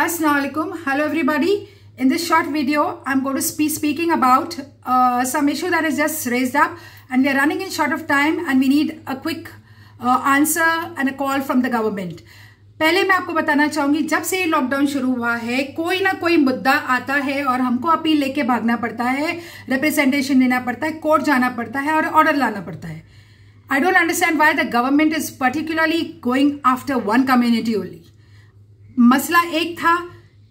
Assalamualaikum. Hello everybody. In this short video, I'm going to be speaking about uh, some issue that is just raised up and we are running in short of time and we need a quick uh, answer and a call from the government. पहले मैं आपको बताना चाहूँगी जब से ये lockdown शुरू हुआ है कोई ना कोई मुद्दा आता है और हमको अपील लेके भागना पड़ता है रिप्रेजेंटेशन देना पड़ता है कोर्ट जाना पड़ता है और ऑर्डर लाना पड़ता है I don't understand why the government is particularly going after one community only मसला एक था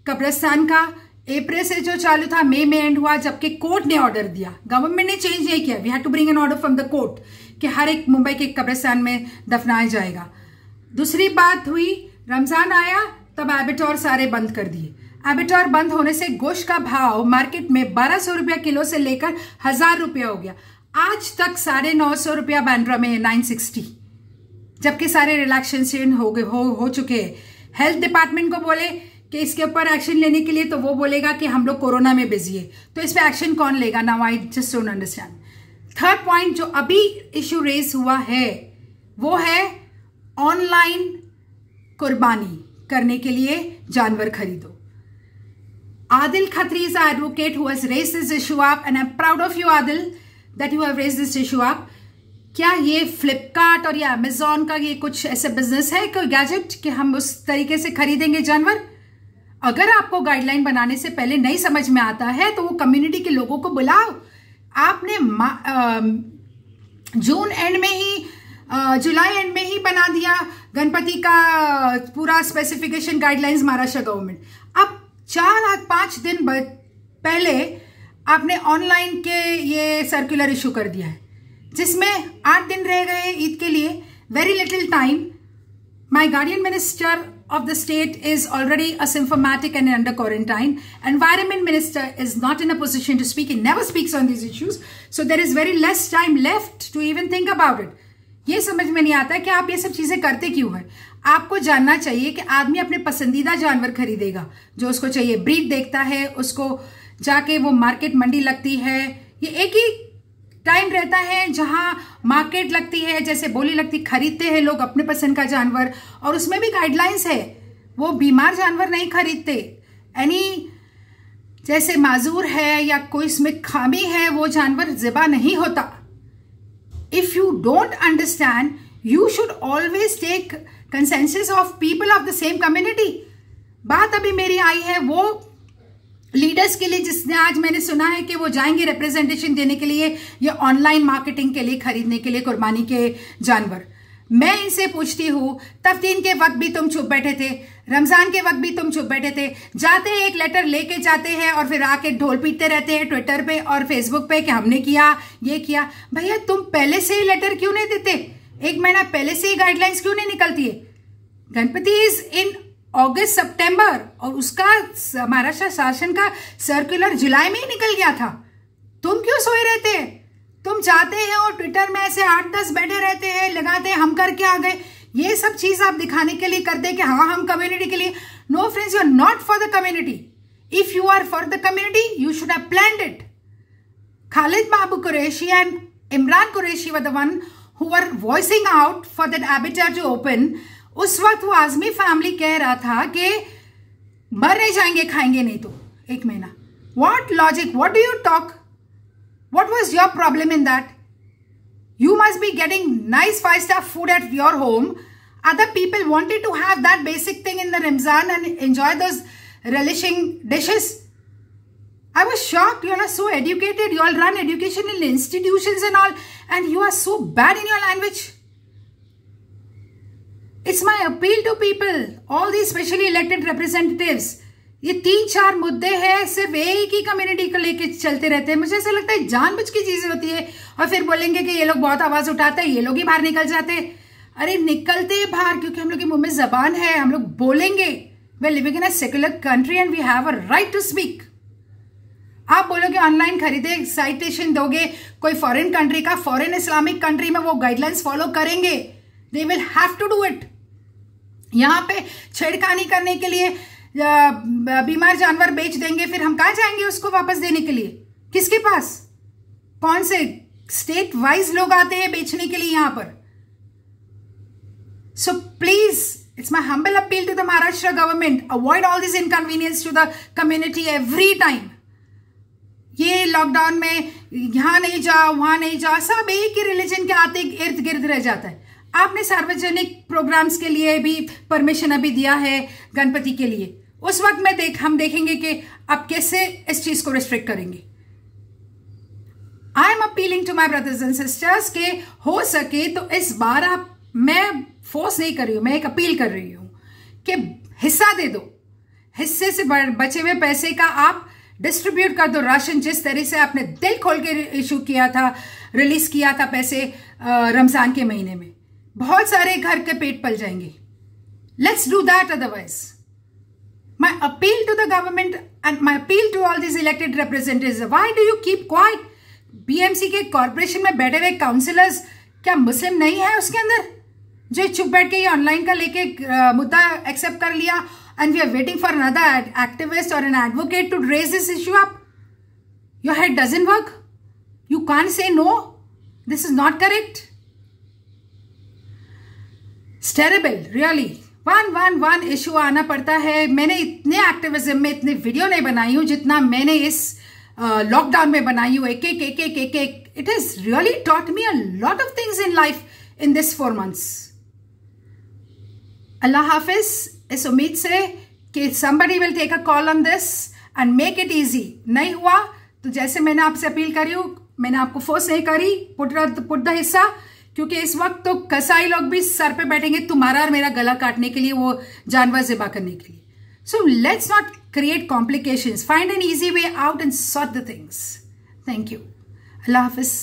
कब्रस्तान का। अप्रैल से जो चालू था मई में एंड हुआ जबकि कोर्ट ने ऑर्डर दिया। गवर्नमेंट ने चेंज नहीं किया। We have to bring an order from the court कि हर एक मुंबई के कब्रस्तान में दफनाया जाएगा। दूसरी बात हुई रमज़ान आया तब एबिटोर सारे बंद कर दिए। एबिटोर बंद होने से गोश्त का भाव मार्केट में बारह सौ रुपया किलो से लेकर हज़ार रुपया हो गया। आज तक साढ़े नौ सौ रुपया बैंड्रा में नाइन सिक्सटी जबकि सारे रिलैक्सेशन हो गए हो, हो चुके हैं। हेल्थ डिपार्टमेंट को बोले कि इसके ऊपर एक्शन लेने के लिए तो वो बोलेगा कि हम लोग कोरोना में बिज़ी है। तो इस पर एक्शन कौन लेगा now I just don't understand third point जो अभी इश्यू रेज हुआ है, वो है ऑनलाइन कुर्बानी करने के लिए जानवर खरीदो। Adil Khatri is advocate has raise this issue up and I am proud of you Adil that you have raise this issue up क्या ये फ्लिपकार्ट और ये अमेजोन का ये कुछ ऐसे बिज़नेस है, कोई गैजेट कि हम उस तरीके से खरीदेंगे जानवर? अगर आपको गाइडलाइन बनाने से पहले नहीं समझ में आता है तो वो कम्युनिटी के लोगों को बुलाओ। आपने जून एंड में ही जुलाई एंड में ही बना दिया गणपति का पूरा स्पेसिफिकेशन गाइडलाइंस महाराष्ट्र गवर्नमेंट अब चार आठ पाँच दिन पहले आपने ऑनलाइन के ये सर्कुलर इशू कर दिया है। जिसमें आठ दिन रह गए ईद के लिए। Very little time my guardian minister of the state is already asymptomatic and under quarantine environment minister is not in a position to speak in never speaks on this issues so there is very less time left to even think about it ये समझ में नहीं आता कि आप ये सब चीज़ें करते क्यों है। आपको जानना चाहिए कि आदमी अपने पसंदीदा जानवर खरीदेगा, जो उसको चाहिए। ब्रीड देखता है, उसको जाके वो मार्केट मंडी लगती है। ये एक ही टाइम रहता है, जहाँ मार्केट लगती है, जैसे बोली लगती, खरीदते हैं लोग अपने पसंद का जानवर, और उसमें भी गाइडलाइंस है। वो बीमार जानवर नहीं खरीदते। एनी जैसे माजूर है या कोई इसमें खामी है, वो जानवर जिबा नहीं होता। If you don't understand you should always take consensus of people of the same community बात अभी मेरी आई है, वो लीडर्स के लिए जिसने आज मैंने सुना है कि वो जाएँगे रिप्रेजेंटेशन देने के लिए या ऑनलाइन मार्केटिंग के लिए खरीदने के लिए कुर्बानी के जानवर। मैं इनसे पूछती हूँ, तफ्तीन के वक्त भी तुम चुप बैठे थे, रमज़ान के वक्त भी तुम चुप बैठे थे, जाते हैं एक लेटर लेके जाते हैं और फिर आके ढोल पीटते रहते हैं ट्विटर पे और फेसबुक पे कि हमने किया, ये किया। भैया, तुम पहले से ही लेटर क्यों नहीं देते? एक महीना पहले से ही गाइडलाइंस क्यों नहीं निकलती है? गणपति इज़ इन अगस्त सितंबर और उसका महाराष्ट्र शासन का सर्कुलर जुलाई में ही निकल गया था। तुम क्यों सोए रहते हैं? तुम चाहते हैं और ट्विटर में ऐसे आठ दस बैठे रहते हैं, लगाते हैं, हम करके आ गए। ये सब चीज़ आप दिखाने के लिए करते कि हाँ हम कम्युनिटी के लिए। No friends you are not for the community if you are for the community you should have plan it Khalid Babu Qureshi and Imran Qureshi one are voicing out for that abattoir to open उस वक्त वो Azmi family कह रहा था कि मर नहीं जाएँगे, खाएँगे नहीं तो एक महीना। What logic what do you talk what was your problem in that you must be getting nice five star food at your home other people wanted to have that basic thing in the Ramzan and enjoy this relishing dishes I was shock you are so educated you are run education in institution and all and you are so bad in your language it's my appeal to people all the specially elected representatives ये तीन चार मुद्दे हैं, सिर्फ़ एक ही community को लेके चलते रहते हैं। मुझे ऐसा लगता है जानबूझ की चीज़ें होती है, और फिर बोलेंगे कि ये लोग बहुत आवाज़ उठाते हैं, ये लोग ही बाहर निकल जाते अरे, निकलते बाहर, क्योंकि हम लोग की मुँह में जबान है, हम लोग बोलेंगे। We living in a secular country and we have a right to speak आप बोलोगे ऑनलाइन खरीदे साइटेशन दोगे, कोई फॉरेन कंट्री का फॉरेन इस्लामिक कंट्री में वो गाइडलाइंस फॉलो करेंगे। They will have to do it यहाँ पे छेड़खानी करने के लिए बीमार जानवर बेच देंगे, फिर हम कहा जाएँगे उसको वापस देने के लिए किसके पास कौन से स्टेट वाइज लोग आते हैं बेचने के लिए यहाँ पर so please It's my humble appeal to the Maharashtra government. Avoid all this inconvenience to the community every time. ये लॉकडाउन में यहाँ नहीं जाओ, वहाँ नहीं जाओ, सब एक ही रिलीजन के आते इर्द गिर्द रह जाता है आपने सार्वजनिक प्रोग्राम्स के लिए भी परमिशन अभी दिया है गणपति के लिए। उस वक्त में देख, हम देखेंगे कि आप कैसे इस चीज़ को रिस्ट्रिक्ट करेंगे। I am appealing to my brothers and sisters के हो सके तो इस बार आप, मैं फोर्स नहीं कर रही हूँ, मैं एक अपील कर रही हूँ कि हिस्सा दे दो। हिस्से से बचे हुए पैसे का आप डिस्ट्रीब्यूट कर दो। राशन जिस तरह से आपने दिल खोल के इशू किया था रिलीज़ किया था पैसे रमज़ान के महीने में। बहुत सारे घर के पेट पल जाएँगे। Let's do that otherwise my appeal to the government and my appeal to all this elected representative why do you keep quiet BMC के कॉरपोरेशन में बैठे हुए काउंसिलर्स क्या मुस्लिम नहीं है उसके अंदर? जो चुप बैठ के ये ऑनलाइन का लेके मुद्दा एक्सेप्ट कर लिया and we are waiting for another activist और an advocate to raise this issue up your head doesn't work you कान से no this is not correct स्टेरेबल really one one one issue आना पड़ता है। मैंने इतने एक्टिविज्म में इतने वीडियो नहीं बनाई हूँ जितना मैंने इस लॉकडाउन uh, में बनाई हूँ। एक एक एक एक एक एक। It is really taught me a lot of things in life in this four months अल्लाह हाफिज इस उम्मीद से कि somebody will take a call on this and make it easy नहीं हुआ तो जैसे मैंने आपसे अपील करी हूँ मैंने आपको फोर्स नहीं करी पुट पुट द हिस्सा। क्योंकि इस वक्त तो कसाई लोग भी सर पे बैठेंगे तुम्हारा और मेरा गला काटने के लिए, वो जानवर जिबा करने के लिए। So let's not create complication find an easy way out and sort the things thank you अल्लाह हाफिज़।